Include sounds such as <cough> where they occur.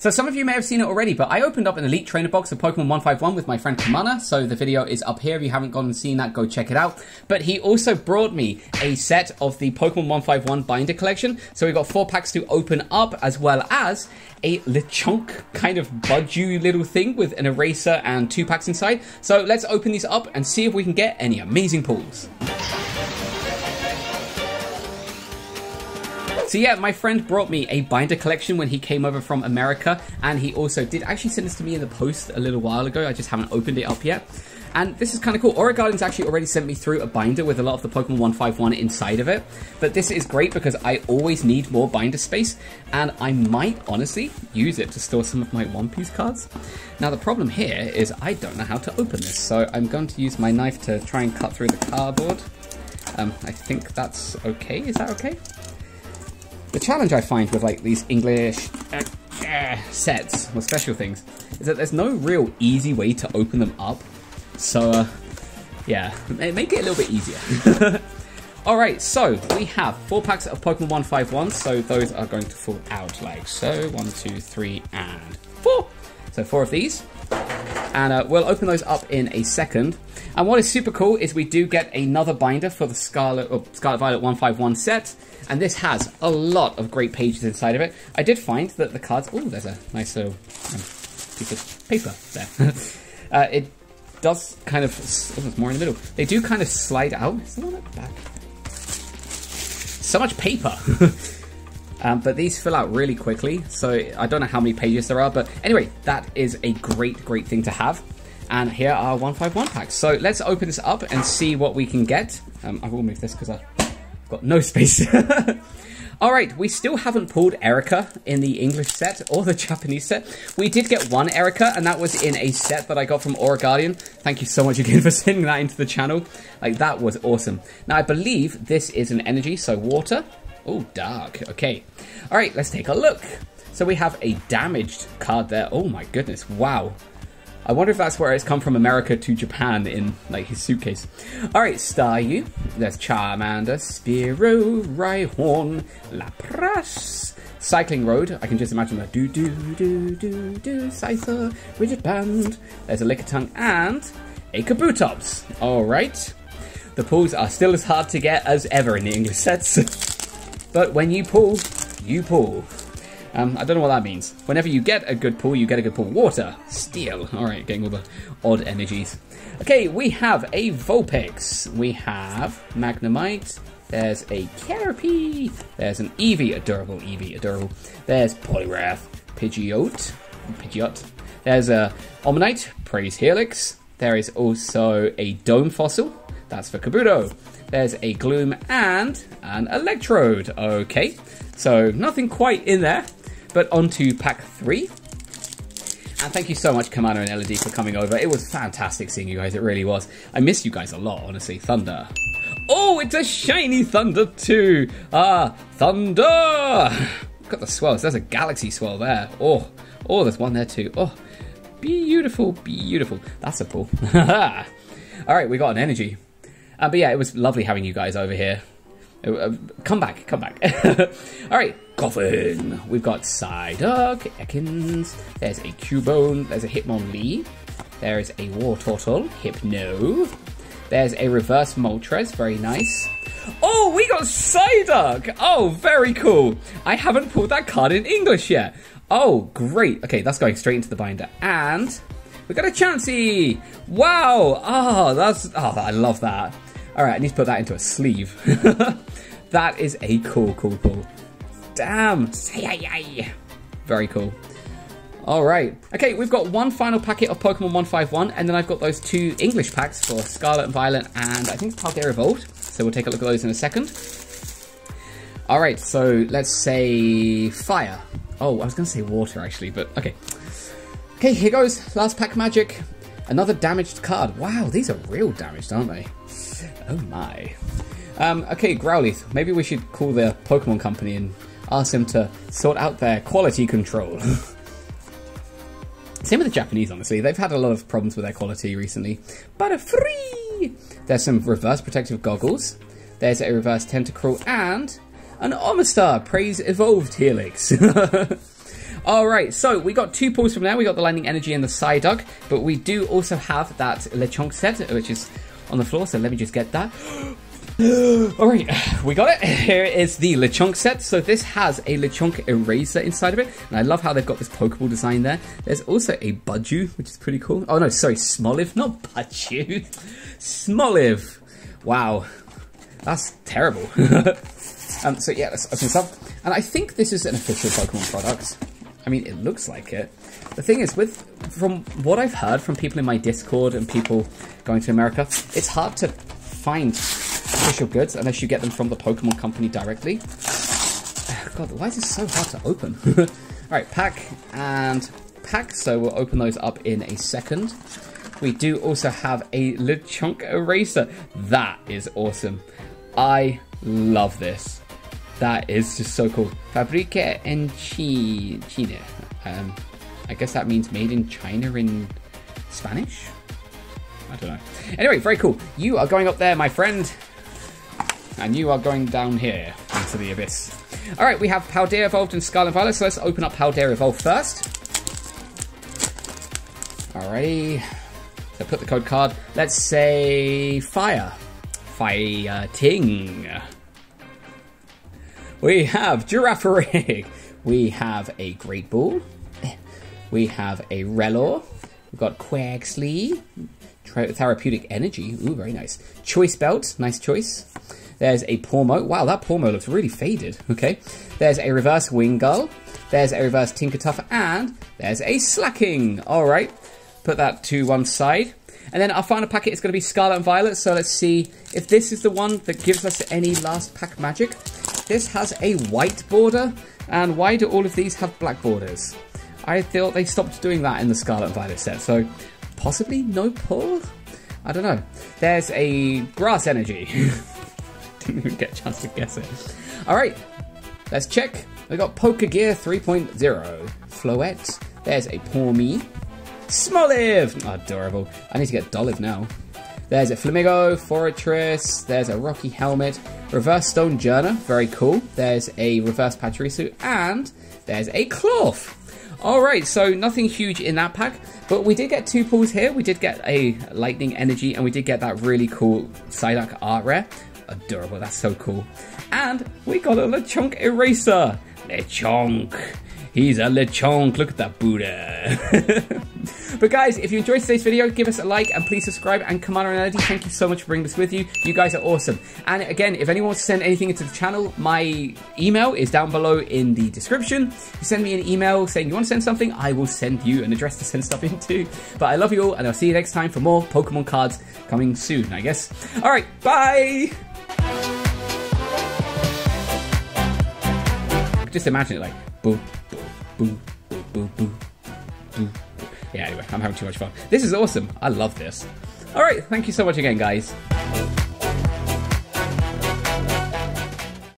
So some of you may have seen it already, but I opened up an Elite Trainer box of Pokemon 151 with my friend Kamana, so the video is up here. If you haven't gone and seen that, go check it out. But he also brought me a set of the Pokemon 151 binder collection, so we got four packs to open up, as well as a Lechonk kind of budgie little thing with an eraser and two packs inside. So let's open these up and see if we can get any amazing pulls. So yeah, my friend brought me a binder collection when he came over from America, and he also did actually send this to me in the post a little while ago. I just haven't opened it up yet. And this is kind of cool. Aura Guardian's actually already sent me through a binder with a lot of the Pokemon 151 inside of it. But this is great because I always need more binder space, and I might honestly use it to store some of my One Piece cards. Now the problem here is I don't know how to open this, so I'm going to use my knife to try and cut through the cardboard. Um, I think that's okay. Is that okay? The challenge I find with like these English uh, uh, sets or special things is that there's no real easy way to open them up. So uh, yeah, make it a little bit easier. <laughs> Alright, so we have four packs of Pokemon 151, so those are going to fall out like so. One, two, three, and four. So four of these. And uh, we'll open those up in a second. And what is super cool is we do get another binder for the Scarlet, or Scarlet Violet 151 set and this has a lot of great pages inside of it. I did find that the cards... Oh, there's a nice little um, piece of paper there. <laughs> uh, it does kind of... Oh, there's more in the middle. They do kind of slide out. Is at the back? So much paper! <laughs> Um, but these fill out really quickly, so I don't know how many pages there are, but anyway, that is a great, great thing to have. And here are 151 packs. So let's open this up and see what we can get. Um, I will move this because I've Got no <laughs> space. <laughs> Alright, we still haven't pulled Erica in the English set or the <laughs> Japanese set. We did get one Erica, and that was in a set that I got from Aura Guardian. Thank you so much again for sending that into the channel. Like, that was awesome. Now, I believe this is an energy, so water. Oh, dark. Okay. Alright, let's take a look. So we have a damaged card there. Oh my goodness, wow. I wonder if that's where it's come from America to Japan in like his suitcase. Alright, Staryu. There's Charmander, Spearow, Rhyhorn, Lapras, Cycling Road. I can just imagine the do do do do do Scyther, Rigid Band. There's a Lickitung and a Kabutops. Alright. The pulls are still as hard to get as ever in the English sets. <laughs> but when you pull, you pull. Um, I don't know what that means. Whenever you get a good pull, you get a good pull. Water, steel. All right, getting all the odd energies. Okay, we have a Vulpix. We have Magnemite. There's a Caterpie. There's an Eevee, adorable Eevee, adorable. There's Poliwrath, Pidgeot, Pidgeot. There's a Omanyte, Praise Helix. There is also a Dome Fossil. That's for Kabuto. There's a Gloom and an Electrode. Okay, so nothing quite in there. But on to pack three. And thank you so much, Kamana and Elodie, for coming over. It was fantastic seeing you guys. It really was. I miss you guys a lot, honestly. Thunder. Oh, it's a shiny Thunder too. Ah, Thunder. <sighs> At the swells. There's a Galaxy swell there. Oh, oh, there's one there too. Oh, beautiful, beautiful. That's a pull. <laughs> All right, we got an energy. Uh, but yeah, it was lovely having you guys over here. Uh, uh come back, come back. <laughs> All right, Koffing. We've got Psyduck, Ekans, there's a Cubone, there's a Hitmonlee, there's a Wartortle, Hypno, there's a Reverse Moltres, very nice. Oh, we got Psyduck! Oh, very cool. I haven't pulled that card in English yet. Oh, great. Okay, that's going straight into the binder. And we got a Chansey! Wow! Oh, that's, oh, I love that. All right, I need to put that into a sleeve. <laughs> that is a cool, cool, cool. Damn. Very cool. All right. Okay, we've got one final packet of Pokemon 151, and then I've got those two English packs for Scarlet and Violet, and I think it's Paldea Evolved. So we'll take a look at those in a second. All right, so let's say fire. Oh, I was going to say water, actually, but okay. Okay, here goes. Last pack magic. Another damaged card. Wow, these are real damaged, aren't they? Oh my. Um, okay, Growlithe. Maybe we should call the Pokemon company and ask them to sort out their quality control. <laughs> Same with the Japanese, honestly. They've had a lot of problems with their quality recently. But a free! There's some reverse protective goggles. There's a reverse Tentacruel and an Omastar Praise Evolved Helix. <laughs> All right, so we got two pulls from there. We got the Lightning Energy and the Psyduck, but we do also have that Lechonk set, which is on the floor. So let me just get that. <gasps> All right, we got it. Here is the Lechonk set. So this has a Lechonk eraser inside of it, and I love how they've got this Pokeball design there. There's also a Budew, which is pretty cool. Oh no, sorry, Smoliv, not Budew. Smoliv. Wow, that's terrible. <laughs> um, so yeah, let's open this up. And I think this is an official Pokemon product. I mean, it looks like it. The thing is, with from what I've heard from people in my Discord and people going to America, it's hard to find official goods unless you get them from the Pokemon company directly. God, why is this so hard to open? <laughs> Alright, pack and pack, so we'll open those up in a second. We do also have a Lechonk eraser. That is awesome. I love this. That is just so cool. Fabrique en China. Um, I guess that means made in China in Spanish? I don't know. Anyway, very cool. You are going up there, my friend. And you are going down here into the abyss. Alright, we have Paldea evolved in Scarlet Violet, so let's open up Paldea evolved first. Alrighty. So put the code card. Let's say fire. Fighting. We have Girafarig. <laughs> We have a Great Ball. We have a Rellor. We've got Quaxly. Therapeutic Energy. Ooh, very nice. Choice Belt. Nice choice. There's a Pawmo. Wow, that Pawmo looks really faded. Okay. There's a Reverse Wingull. There's a Reverse Tinkatuff. And there's a Slaking. All right. Put that to one side. And then our final packet is going to be Scarlet and Violet. So let's see if this is the one that gives us any last pack magic. This has a white border. And why do all of these have black borders? I thought they stopped doing that in the Scarlet and Violet set. So possibly no pull? I don't know. There's a Grass Energy. <laughs> <laughs> Didn't even get a chance to guess it. All right, let's check. We got Pokégear 3.0. Floette. There's a Pawmi. Smoliv! Adorable. I need to get Dolliv now. There's a Flamigo, Forretress, there's a Rocky Helmet, Reverse Stonjourner, very cool. There's a Reverse Pachirisu, and there's a Klawf. Alright, so nothing huge in that pack, but we did get two pulls here. We did get a Lightning Energy, and we did get that really cool Psyduck Art Rare. Adorable, that's so cool. And we got a Lechonk Eraser. Lechonk. He's a Lechonk. Look at that Buddha. <laughs> but guys, if you enjoyed today's video, give us a like and please subscribe. And Commander Melody, thank you so much for bringing this with you. You guys are awesome. And again, if anyone wants to send anything into the channel, my email is down below in the description. You send me an email saying you want to send something, I will send you an address to send stuff into. But I love you all, and I'll see you next time for more Pokemon cards coming soon, I guess. All right, bye! Just imagine it like boom, boom, boom, boom, boom, boom. Yeah, anyway, I'm having too much fun. This is awesome. I love this. All right, thank you so much again, guys.